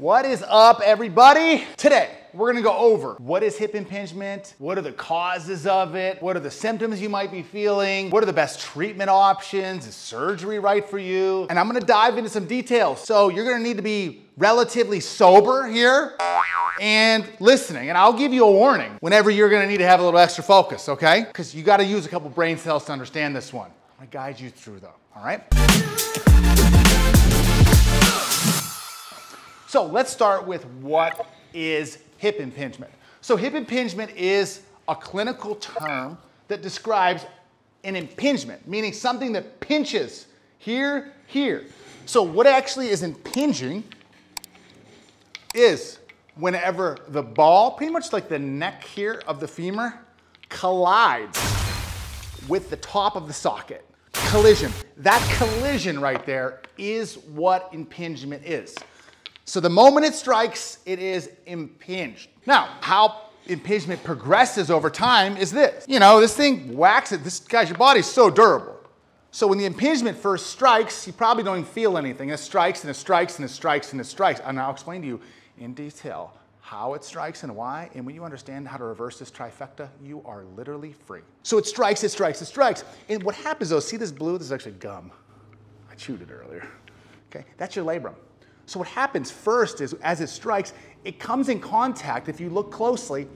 What is up, everybody? Today, we're gonna go over what is hip impingement, what are the causes of it, what are the symptoms you might be feeling, what are the best treatment options, is surgery right for you? And I'm gonna dive into some details. So you're gonna need to be relatively sober here and listening. And I'll give you a warning whenever you're gonna need to have a little extra focus, okay? Because you gotta use a couple brain cells to understand this one. I'm gonna guide you through though, all right? So let's start with what is hip impingement. So hip impingement is a clinical term that describes an impingement, meaning something that pinches here, here. So what actually is impinging is whenever the ball, pretty much like the neck here of the femur, collides with the top of the socket. Collision. That collision right there is what impingement is. So the moment it strikes, it is impinged. Now, how impingement progresses over time is this. You know, this thing whacks it. This guy's, your body's so durable. So when the impingement first strikes, you probably don't even feel anything. It strikes and it strikes and it strikes and it strikes. And I'll explain to you in detail how it strikes and why. And when you understand how to reverse this trifecta, you are literally free. So it strikes, it strikes, it strikes. And what happens though, see this blue? This is actually gum. I chewed it earlier. Okay, that's your labrum. So what happens first is as it strikes, it comes in contact, if you look closely,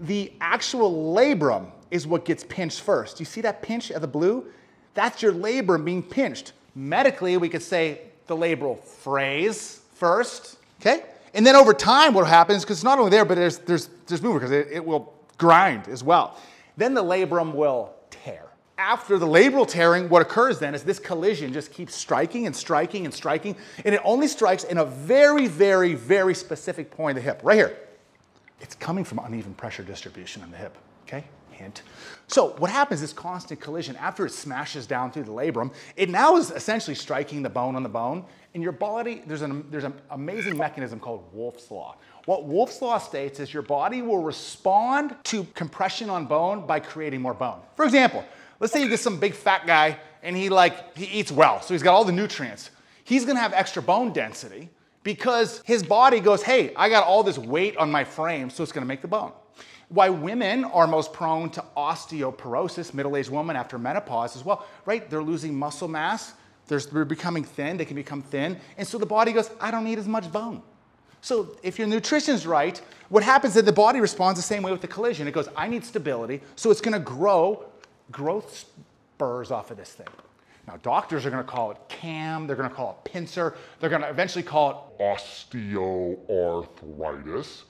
the actual labrum is what gets pinched first. You see that pinch of the blue? That's your labrum being pinched. Medically, we could say the labral frays first, okay? And then over time, what happens, because it's not only there, but there's, there's, there's movement, because it, it will grind as well. Then the labrum will after the labral tearing, what occurs then is this collision just keeps striking and striking and striking, and it only strikes in a very, very, very specific point of the hip, right here. It's coming from uneven pressure distribution in the hip, okay? Hint. So what happens is constant collision, after it smashes down through the labrum, it now is essentially striking the bone on the bone. In your body, there's an, there's an amazing mechanism called Wolff's Law. What Wolff's Law states is your body will respond to compression on bone by creating more bone. For example, Let's say you get some big fat guy and he like, he eats well, so he's got all the nutrients. He's gonna have extra bone density because his body goes, hey, I got all this weight on my frame, so it's gonna make the bone. Why women are most prone to osteoporosis, middle-aged women after menopause as well, right? They're losing muscle mass, they're becoming thin, they can become thin, and so the body goes, I don't need as much bone. So if your nutrition's right, what happens is the body responds the same way with the collision. It goes, I need stability, so it's gonna grow growth spurs off of this thing. Now, doctors are going to call it CAM, they're going to call it pincer, they're going to eventually call it osteoarthritis.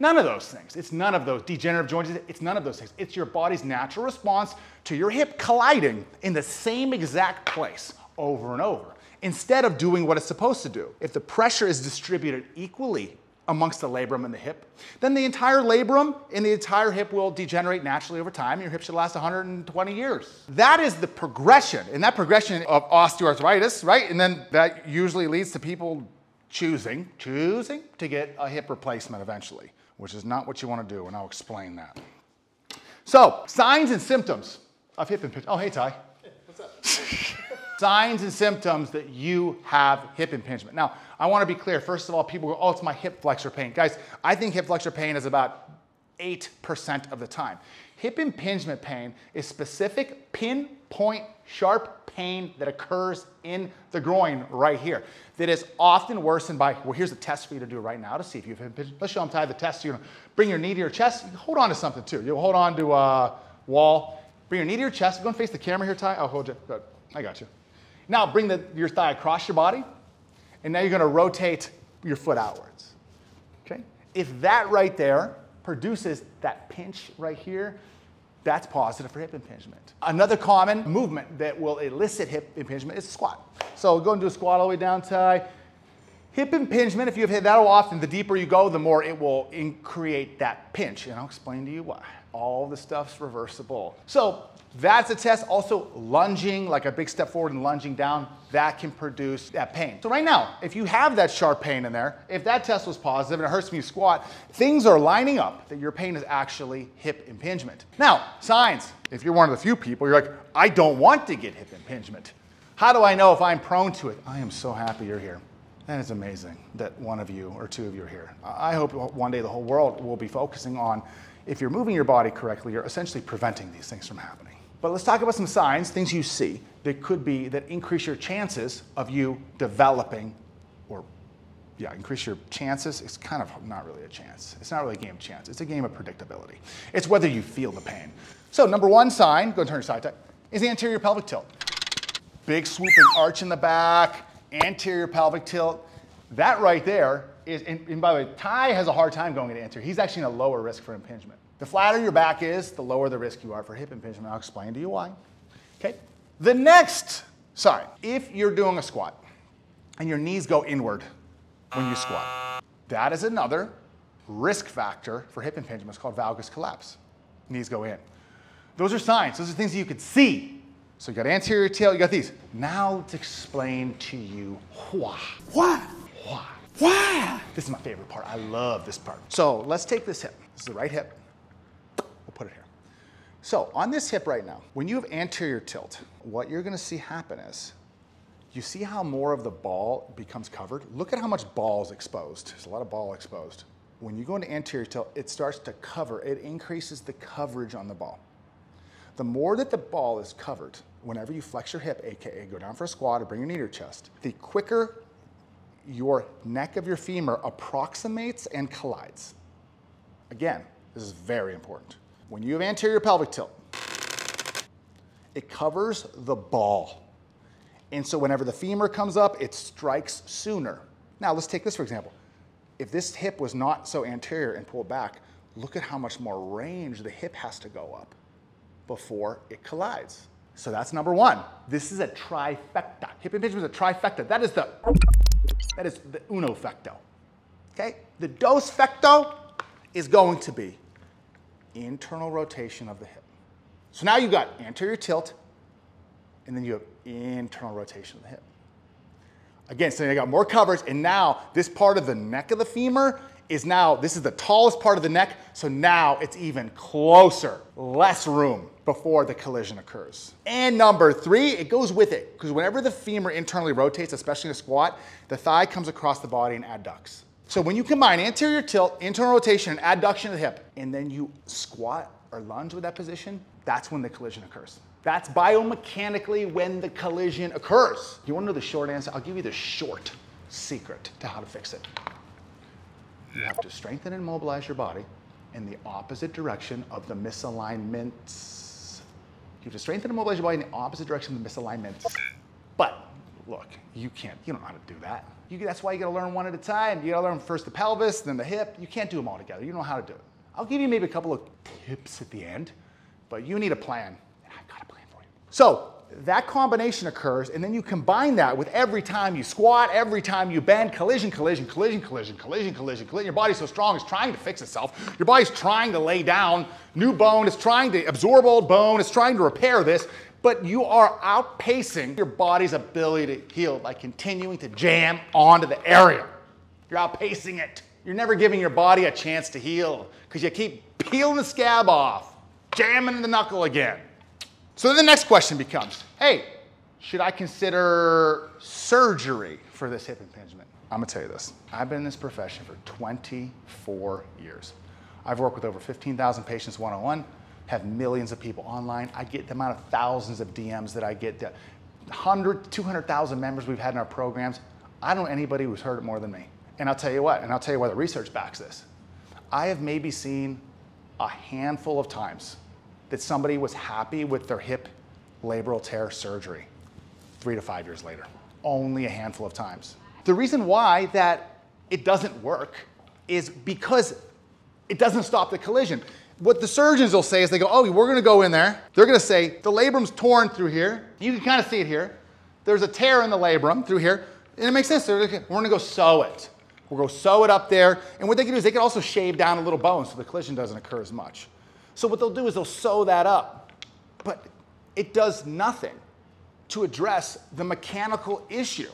None of those things. It's none of those. Degenerative joints, it's none of those things. It's your body's natural response to your hip colliding in the same exact place over and over instead of doing what it's supposed to do. If the pressure is distributed equally amongst the labrum and the hip. Then the entire labrum and the entire hip will degenerate naturally over time. Your hip should last 120 years. That is the progression, and that progression of osteoarthritis, right? And then that usually leads to people choosing, choosing to get a hip replacement eventually, which is not what you want to do, and I'll explain that. So, signs and symptoms of hip impingement. Oh, hey, Ty. Hey, what's up? signs and symptoms that you have hip impingement. Now, I want to be clear. First of all, people go, oh, it's my hip flexor pain. Guys, I think hip flexor pain is about 8% of the time. Hip impingement pain is specific pinpoint sharp pain that occurs in the groin right here that is often worsened by, well, here's a test for you to do right now to see if you've impinged. Let's show them Ty the test. You're gonna bring your knee to your chest. Hold on to something too. You'll hold on to a wall. Bring your knee to your chest. Go and face the camera here, Ty. I'll hold you. Good. I got you. Now bring the, your thigh across your body, and now you're gonna rotate your foot outwards. Okay? If that right there produces that pinch right here, that's positive for hip impingement. Another common movement that will elicit hip impingement is squat. So go and do a squat all the way down, Ty. Hip impingement, if you've hit that often, the deeper you go, the more it will create that pinch. And I'll explain to you why. All the stuff's reversible. So that's a test. Also, lunging, like a big step forward and lunging down, that can produce that pain. So right now, if you have that sharp pain in there, if that test was positive and it hurts when you squat, things are lining up that your pain is actually hip impingement. Now, signs. If you're one of the few people, you're like, I don't want to get hip impingement. How do I know if I'm prone to it? I am so happy you're here. And it's amazing that one of you or two of you are here. I hope one day the whole world will be focusing on if you're moving your body correctly, you're essentially preventing these things from happening. But let's talk about some signs, things you see that could be that increase your chances of you developing or yeah, increase your chances. It's kind of not really a chance. It's not really a game of chance. It's a game of predictability. It's whether you feel the pain. So number one sign, go and turn your side tuck, is the anterior pelvic tilt. Big swooping arch in the back, anterior pelvic tilt. That right there is, and, and by the way, Ty has a hard time going into anterior. He's actually in a lower risk for impingement. The flatter your back is, the lower the risk you are for hip impingement. I'll explain to you why. Okay. The next sorry, if you're doing a squat and your knees go inward when you squat, that is another risk factor for hip impingement. It's called valgus collapse. Knees go in. Those are signs. Those are things that you could see so you got anterior tilt, you got these. Now let's explain to you why. Why? Why? Why? This is my favorite part. I love this part. So let's take this hip. This is the right hip. We'll put it here. So on this hip right now, when you have anterior tilt, what you're gonna see happen is, you see how more of the ball becomes covered? Look at how much ball is exposed. There's a lot of ball exposed. When you go into anterior tilt, it starts to cover, it increases the coverage on the ball. The more that the ball is covered, whenever you flex your hip, AKA go down for a squat or bring your knee to your chest, the quicker your neck of your femur approximates and collides. Again, this is very important. When you have anterior pelvic tilt, it covers the ball. And so whenever the femur comes up, it strikes sooner. Now let's take this for example. If this hip was not so anterior and pulled back, look at how much more range the hip has to go up before it collides. So that's number one. This is a trifecta. Hip impingement is a trifecta. That is the, that is the uno facto. Okay? The dos facto is going to be internal rotation of the hip. So now you've got anterior tilt, and then you have internal rotation of the hip. Again, so you got more coverage, and now this part of the neck of the femur is now, this is the tallest part of the neck, so now it's even closer, less room before the collision occurs. And number three, it goes with it, because whenever the femur internally rotates, especially in a squat, the thigh comes across the body and adducts. So when you combine anterior tilt, internal rotation, and adduction of the hip, and then you squat or lunge with that position, that's when the collision occurs. That's biomechanically when the collision occurs. You wanna know the short answer? I'll give you the short secret to how to fix it. You have to strengthen and mobilize your body in the opposite direction of the misalignments. You have to strengthen and mobilize your body in the opposite direction of the misalignments. But look, you can't, you don't know how to do that. You, that's why you gotta learn one at a time. You gotta learn first the pelvis, then the hip. You can't do them all together. You don't know how to do it. I'll give you maybe a couple of tips at the end, but you need a plan. I've got a plan for you. So that combination occurs, and then you combine that with every time you squat, every time you bend, collision, collision, collision, collision, collision, collision, collision. Your body's so strong, it's trying to fix itself. Your body's trying to lay down new bone, it's trying to absorb old bone, it's trying to repair this, but you are outpacing your body's ability to heal by continuing to jam onto the area. You're outpacing it. You're never giving your body a chance to heal because you keep peeling the scab off, jamming the knuckle again. So the next question becomes, hey, should I consider surgery for this hip impingement? I'm gonna tell you this. I've been in this profession for 24 years. I've worked with over 15,000 patients one-on-one, have millions of people online. I get the amount of thousands of DMs that I get, 100, 200,000 members we've had in our programs. I don't know anybody who's heard it more than me. And I'll tell you what, and I'll tell you why the research backs this. I have maybe seen a handful of times that somebody was happy with their hip labral tear surgery three to five years later. Only a handful of times. The reason why that it doesn't work is because it doesn't stop the collision. What the surgeons will say is they go, oh, we're gonna go in there. They're gonna say, the labrum's torn through here. You can kind of see it here. There's a tear in the labrum through here. And it makes sense. We're gonna go sew it. We'll go sew it up there. And what they can do is they can also shave down a little bone so the collision doesn't occur as much. So what they'll do is they'll sew that up. But it does nothing to address the mechanical issue.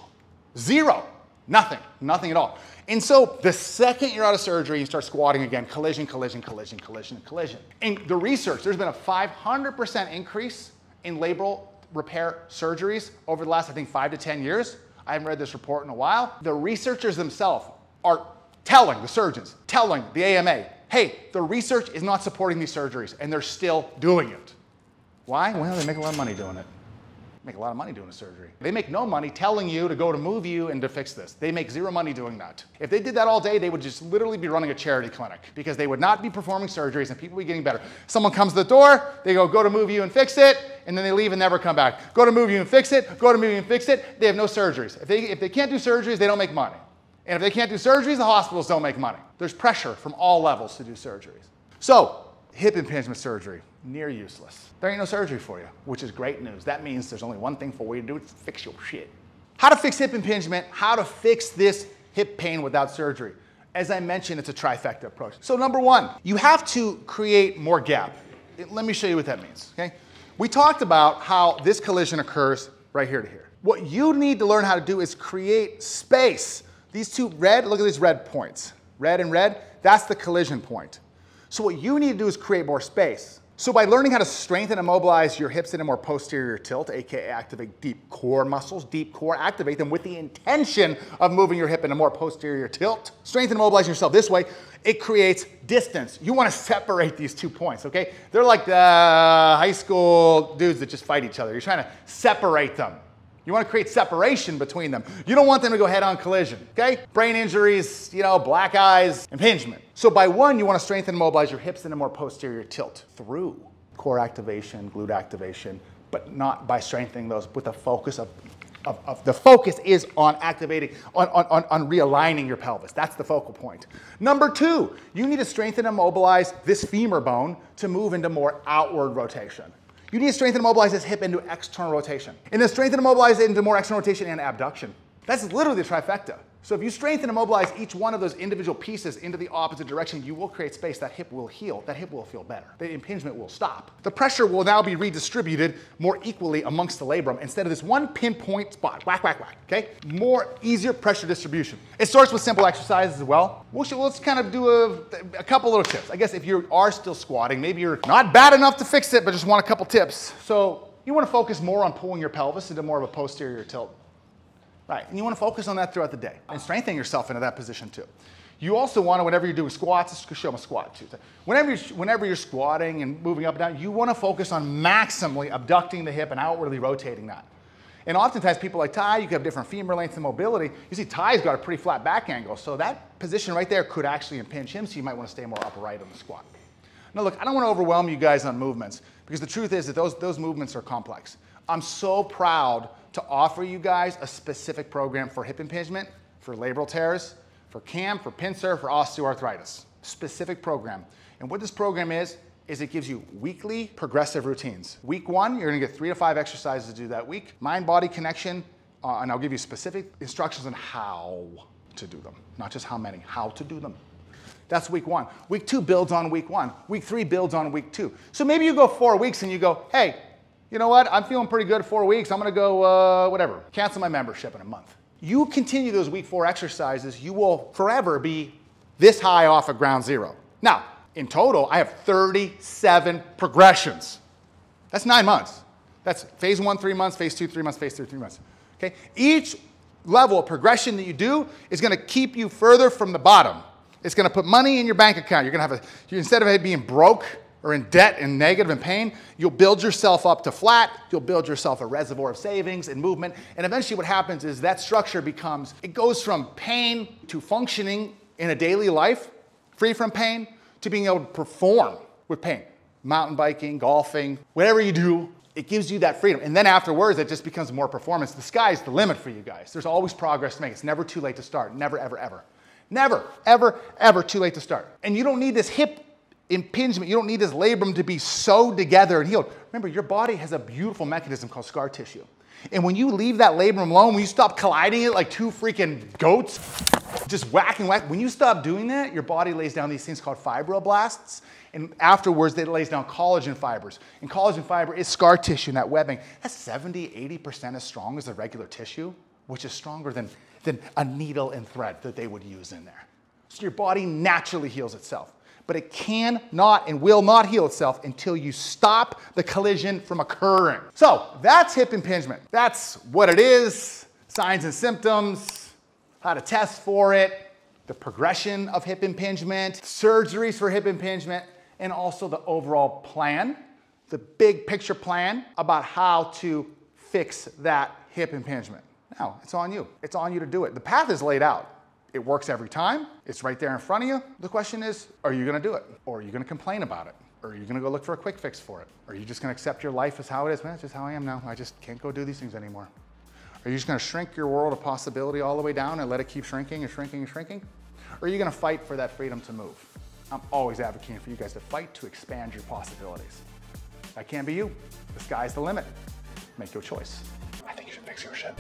Zero. Nothing. Nothing at all. And so the second you're out of surgery, you start squatting again, collision, collision, collision, collision, collision. In the research, there's been a 500% increase in labral repair surgeries over the last, I think, five to 10 years. I haven't read this report in a while. The researchers themselves are telling the surgeons, telling the AMA, hey, the research is not supporting these surgeries, and they're still doing it. Why? Well, they make a lot of money doing it make a lot of money doing a surgery. They make no money telling you to go to MoveU and to fix this. They make zero money doing that. If they did that all day, they would just literally be running a charity clinic because they would not be performing surgeries and people would be getting better. Someone comes to the door, they go, go to MoveU and fix it, and then they leave and never come back. Go to MoveU and fix it, go to MoveU and fix it. They have no surgeries. If they, if they can't do surgeries, they don't make money. And if they can't do surgeries, the hospitals don't make money. There's pressure from all levels to do surgeries. So, hip impingement surgery near useless. There ain't no surgery for you, which is great news. That means there's only one thing for you to do, it's fix your shit. How to fix hip impingement, how to fix this hip pain without surgery. As I mentioned, it's a trifecta approach. So number one, you have to create more gap. Let me show you what that means, okay? We talked about how this collision occurs right here to here. What you need to learn how to do is create space. These two red, look at these red points. Red and red, that's the collision point. So what you need to do is create more space. So by learning how to strengthen and mobilize your hips in a more posterior tilt, aka activate deep core muscles, deep core, activate them with the intention of moving your hip in a more posterior tilt, strengthen and mobilize yourself this way, it creates distance. You want to separate these two points, okay? They're like the high school dudes that just fight each other. You're trying to separate them. You want to create separation between them. You don't want them to go head on collision, okay? Brain injuries, you know, black eyes, impingement. So by one, you want to strengthen and mobilize your hips in a more posterior tilt through core activation, glute activation, but not by strengthening those with a focus of of, of, the focus is on activating, on, on, on realigning your pelvis. That's the focal point. Number two, you need to strengthen and mobilize this femur bone to move into more outward rotation. You need to strengthen and mobilize this hip into external rotation. And then strengthen and mobilize it into more external rotation and abduction. That's literally the trifecta. So if you strengthen and mobilize each one of those individual pieces into the opposite direction, you will create space. That hip will heal. That hip will feel better. The impingement will stop. The pressure will now be redistributed more equally amongst the labrum instead of this one pinpoint spot. Whack, whack, whack. Okay? More easier pressure distribution. It starts with simple exercises as well. We'll, let's kind of do a, a couple little tips. I guess if you are still squatting, maybe you're not bad enough to fix it, but just want a couple tips. So you want to focus more on pulling your pelvis into more of a posterior tilt. Right, and you want to focus on that throughout the day and strengthen yourself into that position too. You also want to, whenever you're doing squats, show them a squat too. Whenever you're, whenever you're squatting and moving up and down, you want to focus on maximally abducting the hip and outwardly rotating that. And oftentimes people like Ty, you can have different femur length and mobility. You see Ty's got a pretty flat back angle, so that position right there could actually impinge him, so you might want to stay more upright on the squat. Now look, I don't want to overwhelm you guys on movements, because the truth is that those, those movements are complex. I'm so proud to offer you guys a specific program for hip impingement, for labral tears, for CAM, for pincer, for osteoarthritis. Specific program. And what this program is, is it gives you weekly progressive routines. Week one, you're gonna get three to five exercises to do that week. Mind-body connection, uh, and I'll give you specific instructions on how to do them. Not just how many, how to do them. That's week one. Week two builds on week one. Week three builds on week two. So maybe you go four weeks and you go, hey, you know what, I'm feeling pretty good four weeks, I'm gonna go, uh, whatever, cancel my membership in a month. You continue those week four exercises, you will forever be this high off of ground zero. Now, in total, I have 37 progressions. That's nine months. That's phase one, three months, phase two, three months, phase three, three months. Okay? Each level of progression that you do is gonna keep you further from the bottom. It's gonna put money in your bank account. You're gonna have a, instead of it being broke, or in debt and negative and pain, you'll build yourself up to flat, you'll build yourself a reservoir of savings and movement, and eventually what happens is that structure becomes, it goes from pain to functioning in a daily life, free from pain, to being able to perform with pain. Mountain biking, golfing, whatever you do, it gives you that freedom. And then afterwards, it just becomes more performance. The sky's the limit for you guys. There's always progress to make. It's never too late to start. Never, ever, ever. Never, ever, ever too late to start. And you don't need this hip impingement. You don't need this labrum to be sewed together and healed. Remember, your body has a beautiful mechanism called scar tissue. And when you leave that labrum alone, when you stop colliding it like two freaking goats, just whack and whack, when you stop doing that, your body lays down these things called fibroblasts. And afterwards, it lays down collagen fibers. And collagen fiber is scar tissue in that webbing. That's 70, 80% as strong as the regular tissue, which is stronger than, than a needle and thread that they would use in there. So your body naturally heals itself but it cannot and will not heal itself until you stop the collision from occurring. So that's hip impingement. That's what it is. signs and symptoms, how to test for it, the progression of hip impingement, surgeries for hip impingement, and also the overall plan, the big picture plan about how to fix that hip impingement. Now, it's on you. It's on you to do it. The path is laid out. It works every time. It's right there in front of you. The question is, are you gonna do it? Or are you gonna complain about it? Or are you gonna go look for a quick fix for it? Or are you just gonna accept your life as how it is? Man, it's just how I am now. I just can't go do these things anymore. Are you just gonna shrink your world of possibility all the way down and let it keep shrinking and shrinking and shrinking? Or are you gonna fight for that freedom to move? I'm always advocating for you guys to fight to expand your possibilities. That can't be you. The sky's the limit. Make your choice. I think you should fix your shit.